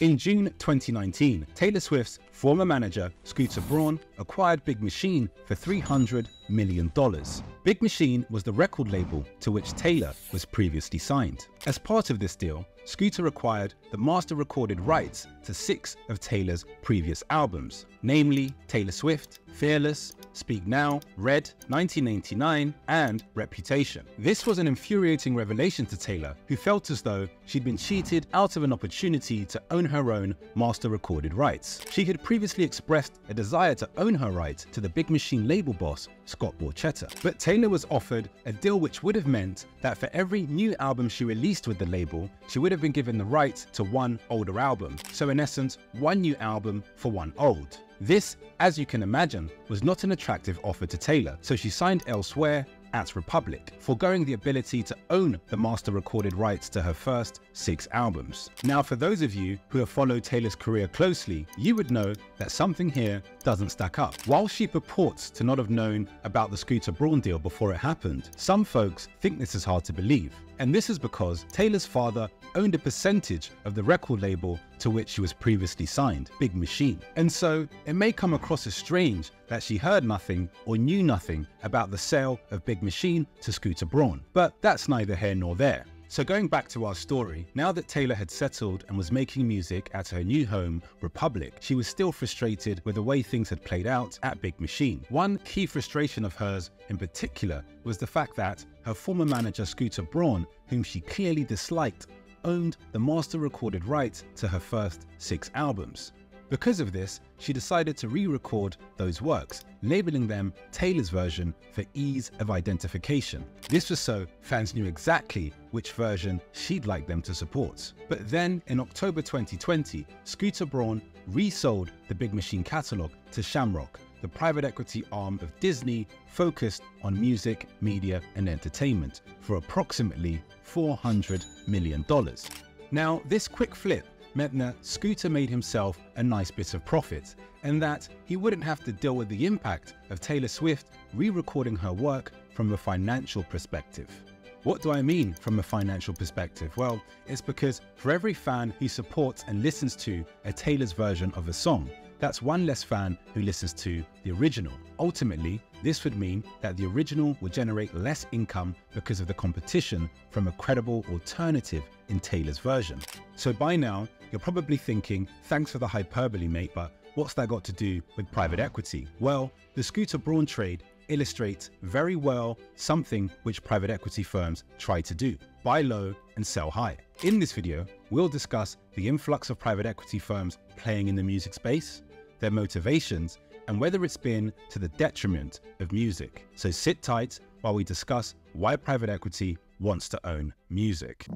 In June 2019, Taylor Swift's former manager, Scooter Braun, acquired Big Machine for $300 million. Big Machine was the record label to which Taylor was previously signed. As part of this deal, Scooter acquired the master recorded rights to six of Taylor's previous albums, namely Taylor Swift, Fearless, Speak Now, Red, 1989, and Reputation. This was an infuriating revelation to Taylor, who felt as though she'd been cheated out of an opportunity to own her own master recorded rights. She had previously expressed a desire to own her rights to the Big Machine label boss, Scott Borchetta. But Taylor was offered a deal which would have meant that for every new album she released with the label, she would have been given the right to one older album. So in essence, one new album for one old. This, as you can imagine, was not an attractive offer to Taylor, so she signed elsewhere at Republic, foregoing the ability to own the master recorded rights to her first six albums. Now, for those of you who have followed Taylor's career closely, you would know that something here doesn't stack up. While she purports to not have known about the Scooter Braun deal before it happened, some folks think this is hard to believe. And this is because Taylor's father owned a percentage of the record label to which she was previously signed, Big Machine. And so it may come across as strange that she heard nothing or knew nothing about the sale of Big Machine to Scooter Braun. But that's neither here nor there. So going back to our story, now that Taylor had settled and was making music at her new home, Republic, she was still frustrated with the way things had played out at Big Machine. One key frustration of hers in particular was the fact that her former manager Scooter Braun, whom she clearly disliked, owned the master recorded rights to her first six albums. Because of this, she decided to re-record those works, labeling them Taylor's version for ease of identification. This was so fans knew exactly which version she'd like them to support. But then in October 2020, Scooter Braun resold the Big Machine catalogue to Shamrock, the private equity arm of Disney focused on music, media, and entertainment for approximately $400 million. Now, this quick flip meant that Scooter made himself a nice bit of profit, and that he wouldn't have to deal with the impact of Taylor Swift re recording her work from a financial perspective. What do I mean from a financial perspective? Well, it's because for every fan who supports and listens to a Taylor's version of a song, that's one less fan who listens to the original. Ultimately, this would mean that the original would generate less income because of the competition from a credible alternative in Taylor's version. So by now, you're probably thinking, thanks for the hyperbole, mate, but what's that got to do with private equity? Well, the Scooter Braun trade illustrates very well something which private equity firms try to do buy low and sell high. In this video, we'll discuss the influx of private equity firms playing in the music space, their motivations, and whether it's been to the detriment of music. So sit tight while we discuss why private equity wants to own music.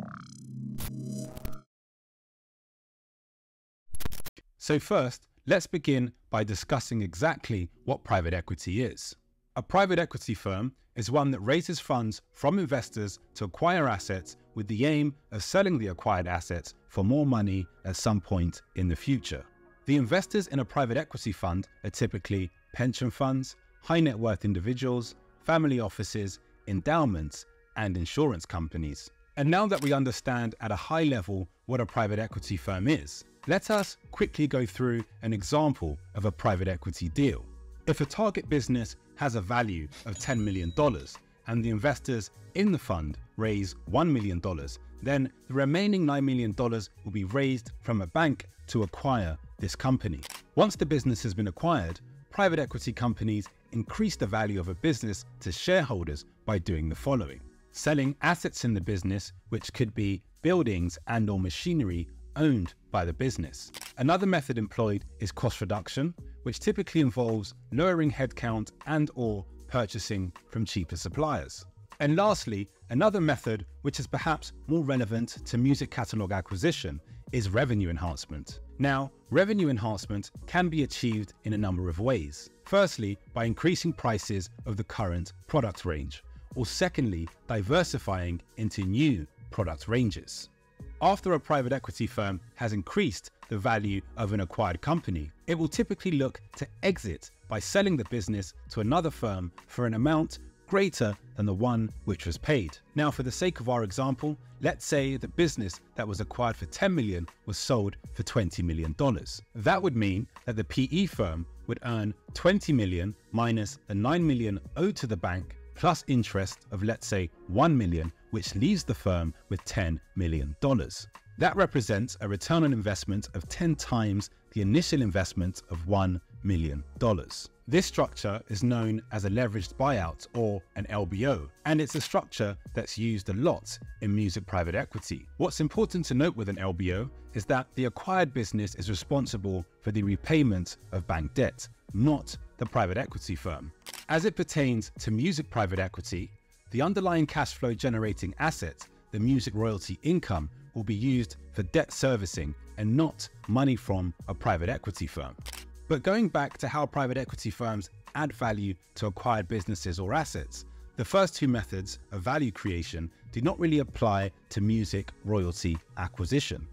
So first, let's begin by discussing exactly what private equity is. A private equity firm is one that raises funds from investors to acquire assets with the aim of selling the acquired assets for more money at some point in the future. The investors in a private equity fund are typically pension funds, high net worth individuals, family offices, endowments, and insurance companies. And now that we understand at a high level what a private equity firm is, let us quickly go through an example of a private equity deal. If a target business has a value of $10 million and the investors in the fund raise $1 million, then the remaining $9 million will be raised from a bank to acquire this company. Once the business has been acquired, private equity companies increase the value of a business to shareholders by doing the following. Selling assets in the business, which could be buildings and or machinery owned by the business. Another method employed is cost reduction, which typically involves lowering headcount and or purchasing from cheaper suppliers. And lastly, another method which is perhaps more relevant to music catalog acquisition is revenue enhancement. Now, revenue enhancement can be achieved in a number of ways. Firstly, by increasing prices of the current product range, or secondly, diversifying into new product ranges. After a private equity firm has increased the value of an acquired company, it will typically look to exit by selling the business to another firm for an amount greater than the one which was paid. Now, for the sake of our example, let's say the business that was acquired for 10 million was sold for 20 million dollars. That would mean that the PE firm would earn 20 million minus the 9 million owed to the bank plus interest of let's say 1 million, which leaves the firm with 10 million dollars. That represents a return on investment of 10 times the initial investment of $1 million. This structure is known as a leveraged buyout or an LBO, and it's a structure that's used a lot in music private equity. What's important to note with an LBO is that the acquired business is responsible for the repayment of bank debt, not the private equity firm. As it pertains to music private equity, the underlying cash flow generating asset, the music royalty income, will be used for debt servicing and not money from a private equity firm. But going back to how private equity firms add value to acquired businesses or assets, the first two methods of value creation do not really apply to music royalty acquisition.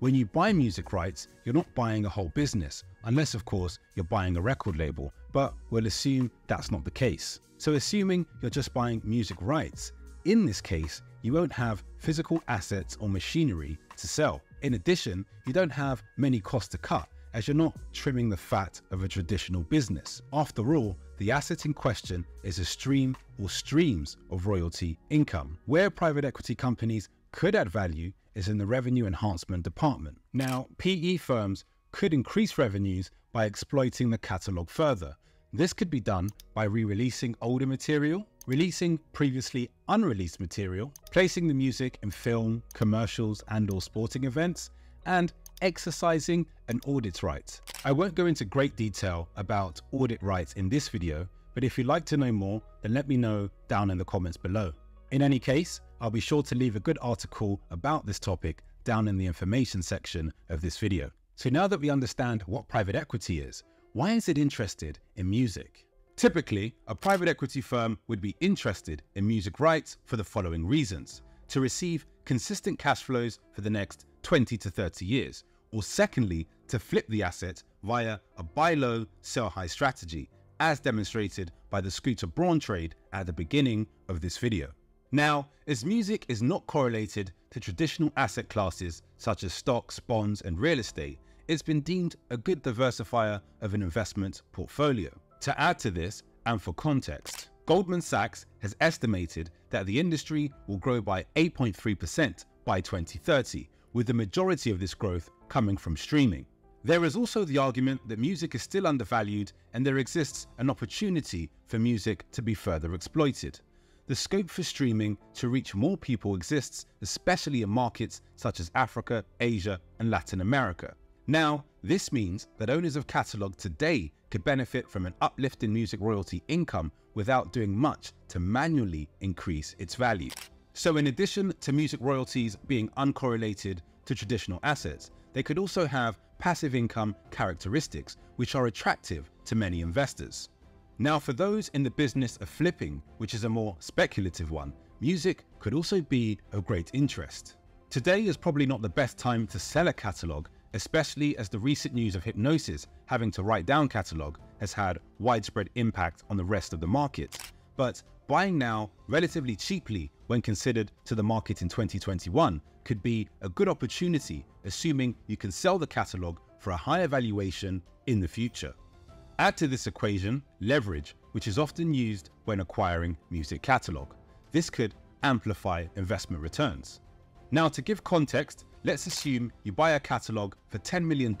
When you buy music rights, you're not buying a whole business, unless, of course, you're buying a record label, but we'll assume that's not the case. So, assuming you're just buying music rights, in this case, you won't have physical assets or machinery to sell. In addition, you don't have many costs to cut as you're not trimming the fat of a traditional business. After all, the asset in question is a stream or streams of royalty income. Where private equity companies could add value is in the revenue enhancement department. Now, PE firms could increase revenues by exploiting the catalogue further. This could be done by re-releasing older material, releasing previously unreleased material, placing the music in film, commercials and or sporting events, and exercising an audit right. I won't go into great detail about audit rights in this video, but if you'd like to know more, then let me know down in the comments below. In any case, I'll be sure to leave a good article about this topic down in the information section of this video. So now that we understand what private equity is, why is it interested in music? Typically, a private equity firm would be interested in music rights for the following reasons. To receive consistent cash flows for the next 20 to 30 years, or secondly, to flip the asset via a buy low, sell high strategy, as demonstrated by the Scooter Braun trade at the beginning of this video. Now, as music is not correlated to traditional asset classes such as stocks, bonds, and real estate, it's been deemed a good diversifier of an investment portfolio. To add to this, and for context, Goldman Sachs has estimated that the industry will grow by 8.3% by 2030, with the majority of this growth coming from streaming. There is also the argument that music is still undervalued and there exists an opportunity for music to be further exploited. The scope for streaming to reach more people exists, especially in markets such as Africa, Asia, and Latin America. Now, this means that owners of catalogue today could benefit from an uplift in music royalty income without doing much to manually increase its value. So in addition to music royalties being uncorrelated to traditional assets, they could also have passive income characteristics which are attractive to many investors. Now for those in the business of flipping, which is a more speculative one, music could also be of great interest. Today is probably not the best time to sell a catalogue especially as the recent news of Hipgnosis having to write down catalogue has had widespread impact on the rest of the market. But buying now relatively cheaply when considered to the market in 2021 could be a good opportunity assuming you can sell the catalogue for a higher valuation in the future. Add to this equation leverage, which is often used when acquiring music catalogue. This could amplify investment returns. Now to give context, Let's assume you buy a catalogue for $10 million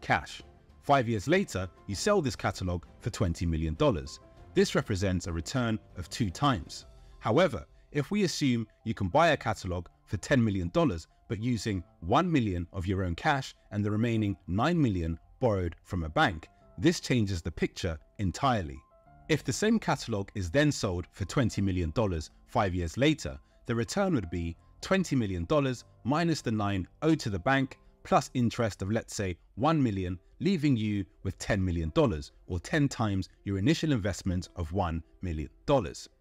cash. Five years later, you sell this catalogue for $20 million. This represents a return of two times. However, if we assume you can buy a catalogue for $10 million, but using 1 million of your own cash and the remaining 9 million borrowed from a bank, this changes the picture entirely. If the same catalogue is then sold for $20 million five years later, the return would be $20 million minus the 9 owed to the bank plus interest of let's say 1 million leaving you with $10 million or 10 times your initial investment of $1 million.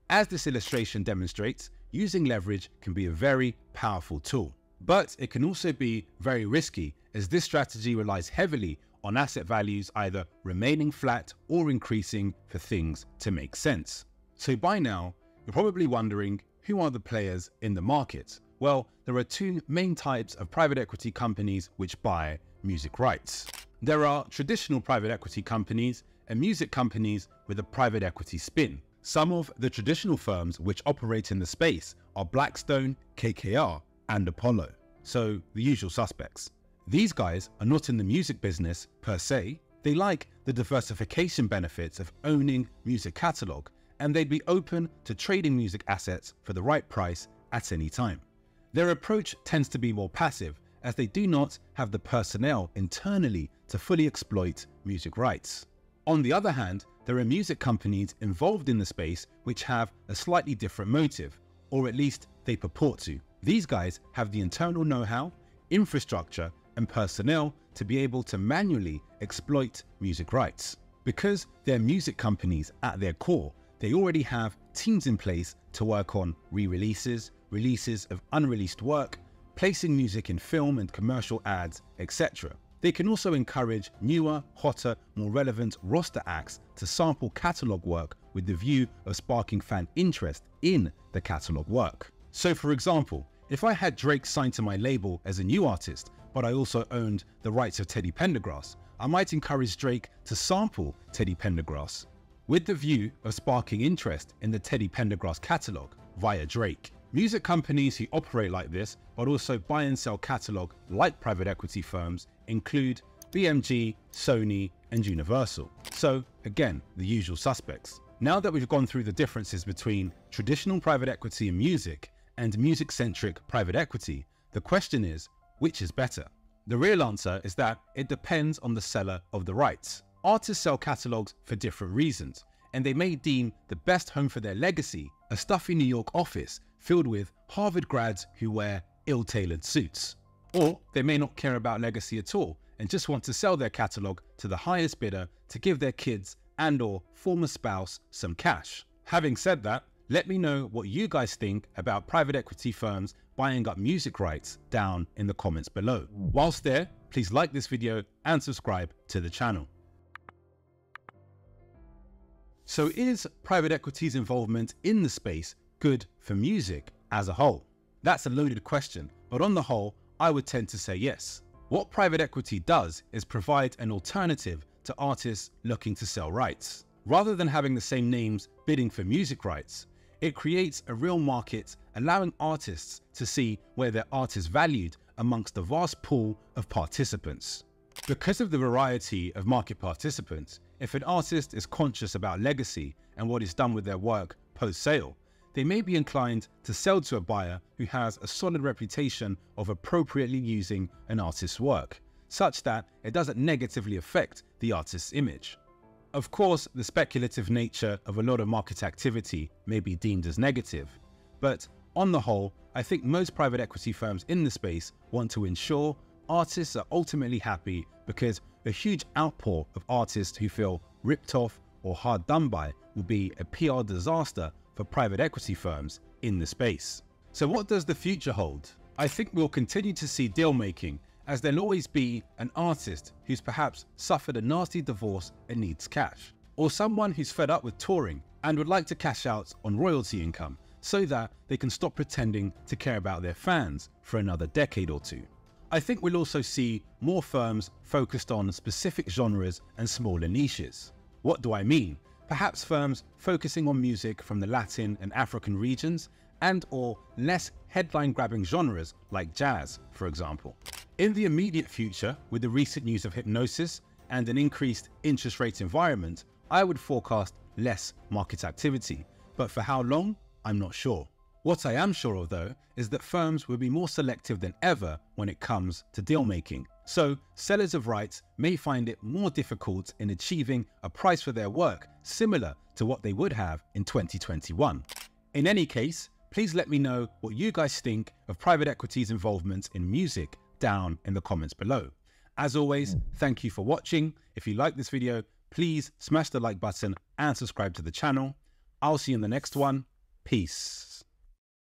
As this illustration demonstrates, using leverage can be a very powerful tool. But it can also be very risky as this strategy relies heavily on asset values either remaining flat or increasing for things to make sense. So by now, You're probably wondering, who are the players in the market? Well, there are two main types of private equity companies which buy music rights. There are traditional private equity companies and music companies with a private equity spin. Some of the traditional firms which operate in the space are Blackstone, KKR, and Apollo. So, the usual suspects. These guys are not in the music business per se, they like the diversification benefits of owning music catalogue, and they'd be open to trading music assets for the right price at any time. Their approach tends to be more passive, as they do not have the personnel internally to fully exploit music rights. On the other hand, there are music companies involved in the space which have a slightly different motive, or at least they purport to. These guys have the internal know-how, infrastructure, and personnel to be able to manually exploit music rights. Because they're music companies at their core, they already have teams in place to work on re-releases, releases of unreleased work, placing music in film and commercial ads, etc. They can also encourage newer, hotter, more relevant roster acts to sample catalogue work with the view of sparking fan interest in the catalogue work. So for example, if I had Drake signed to my label as a new artist, but I also owned the rights of Teddy Pendergrass, I might encourage Drake to sample Teddy Pendergrass with the view of sparking interest in the Teddy Pendergrass catalogue via Drake. Music companies who operate like this, but also buy and sell catalogue like private equity firms, include BMG, Sony, and Universal. So, again, the usual suspects. Now that we've gone through the differences between traditional private equity in music and music centric private equity, the question is which is better? The real answer is that it depends on the seller of the rights. Artists sell catalogues for different reasons, and they may deem the best home for their legacy a stuffy New York office filled with Harvard grads who wear ill-tailored suits. Or they may not care about legacy at all and just want to sell their catalogue to the highest bidder to give their kids and or former spouse some cash. Having said that, let me know what you guys think about private equity firms buying up music rights down in the comments below. Whilst there, please like this video and subscribe to the channel. So is private equity's involvement in the space good for music as a whole? That's a loaded question, but on the whole, I would tend to say yes. What private equity does is provide an alternative to artists looking to sell rights. Rather than having the same names bidding for music rights, it creates a real market allowing artists to see where their art is valued amongst the vast pool of participants. Because of the variety of market participants, if an artist is conscious about legacy and what is done with their work post-sale, they may be inclined to sell to a buyer who has a solid reputation of appropriately using an artist's work, such that it doesn't negatively affect the artist's image. Of course, the speculative nature of a lot of market activity may be deemed as negative, but on the whole, I think most private equity firms in the space want to ensure artists are ultimately happy because a huge outpour of artists who feel ripped off or hard done by will be a PR disaster for private equity firms in the space. So what does the future hold? I think we'll continue to see deal making as there'll always be an artist who's perhaps suffered a nasty divorce and needs cash, or someone who's fed up with touring and would like to cash out on royalty income so that they can stop pretending to care about their fans for another decade or two. I think we'll also see more firms focused on specific genres and smaller niches. What do I mean? Perhaps firms focusing on music from the Latin and African regions and or less headline-grabbing genres like jazz, for example. In the immediate future, with the recent news of Hipgnosis and an increased interest rate environment, I would forecast less market activity, but for how long, I'm not sure. What I am sure of though, is that firms will be more selective than ever when it comes to deal making. So sellers of rights may find it more difficult in achieving a price for their work similar to what they would have in 2021. In any case, please let me know what you guys think of private equity's involvement in music down in the comments below. As always, thank you for watching. If you like this video, please smash the like button and subscribe to the channel. I'll see you in the next one. Peace.